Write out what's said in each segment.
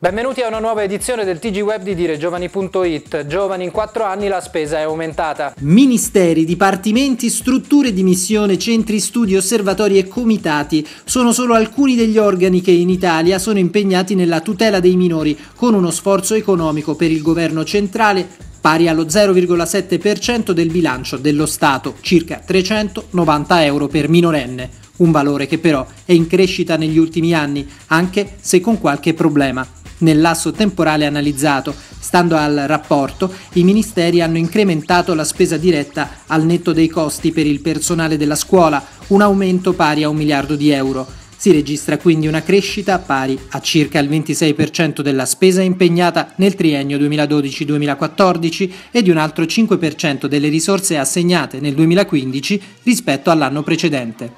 Benvenuti a una nuova edizione del TG Web di Dire Giovani.it. Giovani in quattro anni la spesa è aumentata. Ministeri, dipartimenti, strutture di missione, centri studi, osservatori e comitati sono solo alcuni degli organi che in Italia sono impegnati nella tutela dei minori con uno sforzo economico per il governo centrale pari allo 0,7% del bilancio dello Stato, circa 390 euro per minorenne, un valore che però è in crescita negli ultimi anni, anche se con qualche problema. Nel lasso temporale analizzato, stando al rapporto, i ministeri hanno incrementato la spesa diretta al netto dei costi per il personale della scuola, un aumento pari a un miliardo di euro. Si registra quindi una crescita pari a circa il 26% della spesa impegnata nel triennio 2012-2014 e di un altro 5% delle risorse assegnate nel 2015 rispetto all'anno precedente.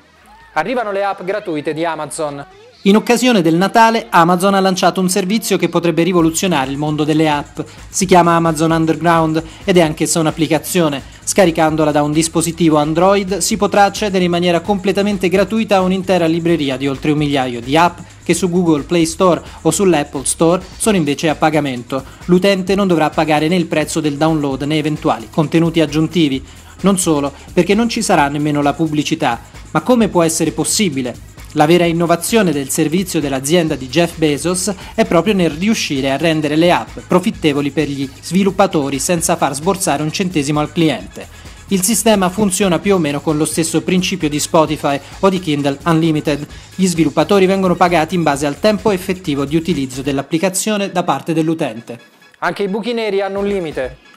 Arrivano le app gratuite di Amazon. In occasione del Natale, Amazon ha lanciato un servizio che potrebbe rivoluzionare il mondo delle app. Si chiama Amazon Underground ed è anch'essa un'applicazione. Scaricandola da un dispositivo Android si potrà accedere in maniera completamente gratuita a un'intera libreria di oltre un migliaio di app che su Google Play Store o sull'Apple Store sono invece a pagamento. L'utente non dovrà pagare né il prezzo del download né eventuali contenuti aggiuntivi. Non solo, perché non ci sarà nemmeno la pubblicità. Ma come può essere possibile? La vera innovazione del servizio dell'azienda di Jeff Bezos è proprio nel riuscire a rendere le app profittevoli per gli sviluppatori senza far sborsare un centesimo al cliente. Il sistema funziona più o meno con lo stesso principio di Spotify o di Kindle Unlimited. Gli sviluppatori vengono pagati in base al tempo effettivo di utilizzo dell'applicazione da parte dell'utente. Anche i buchi neri hanno un limite.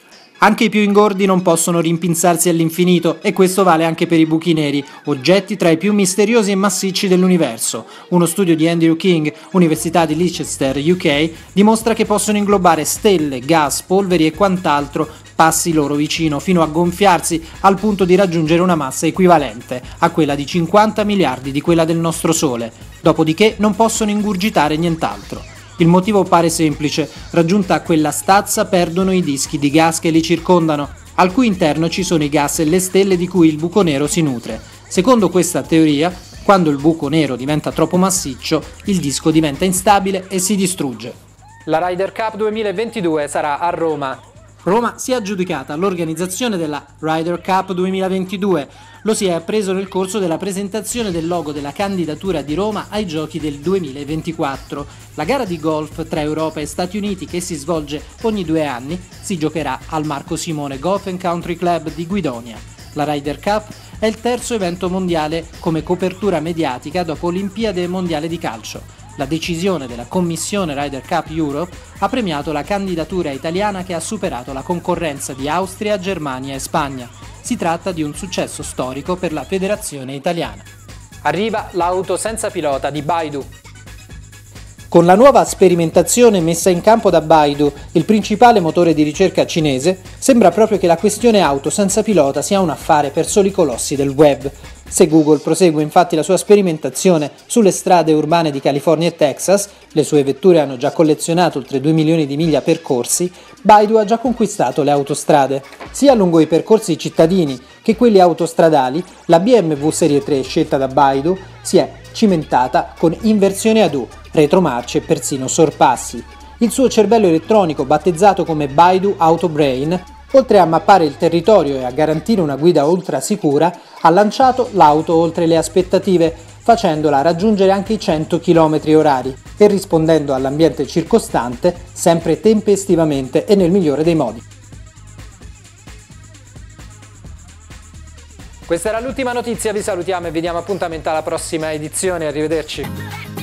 Anche i più ingordi non possono rimpinzarsi all'infinito e questo vale anche per i buchi neri, oggetti tra i più misteriosi e massicci dell'universo. Uno studio di Andrew King, Università di Leicester, UK, dimostra che possono inglobare stelle, gas, polveri e quant'altro passi loro vicino fino a gonfiarsi al punto di raggiungere una massa equivalente a quella di 50 miliardi di quella del nostro Sole, dopodiché non possono ingurgitare nient'altro. Il motivo pare semplice, raggiunta quella stazza perdono i dischi di gas che li circondano, al cui interno ci sono i gas e le stelle di cui il buco nero si nutre. Secondo questa teoria, quando il buco nero diventa troppo massiccio, il disco diventa instabile e si distrugge. La Ryder Cup 2022 sarà a Roma. Roma si è aggiudicata l'organizzazione della Ryder Cup 2022. Lo si è appreso nel corso della presentazione del logo della candidatura di Roma ai giochi del 2024. La gara di golf tra Europa e Stati Uniti che si svolge ogni due anni si giocherà al Marco Simone Golf Country Club di Guidonia. La Ryder Cup è il terzo evento mondiale come copertura mediatica dopo Olimpiade Mondiale di Calcio. La decisione della Commissione Ryder Cup Europe ha premiato la candidatura italiana che ha superato la concorrenza di Austria, Germania e Spagna. Si tratta di un successo storico per la federazione italiana. Arriva l'auto senza pilota di Baidu. Con la nuova sperimentazione messa in campo da Baidu, il principale motore di ricerca cinese, sembra proprio che la questione auto senza pilota sia un affare per soli colossi del web. Se Google prosegue infatti la sua sperimentazione sulle strade urbane di California e Texas, le sue vetture hanno già collezionato oltre 2 milioni di miglia percorsi, Baidu ha già conquistato le autostrade. Sia lungo i percorsi cittadini che quelli autostradali, la BMW Serie 3 scelta da Baidu si è cimentata con inversione ad U, retromarce e persino sorpassi. Il suo cervello elettronico, battezzato come Baidu Auto Brain, oltre a mappare il territorio e a garantire una guida ultra sicura, ha lanciato l'auto oltre le aspettative, facendola raggiungere anche i 100 km orari e rispondendo all'ambiente circostante sempre tempestivamente e nel migliore dei modi. Questa era l'ultima notizia, vi salutiamo e vi diamo appuntamento alla prossima edizione, arrivederci.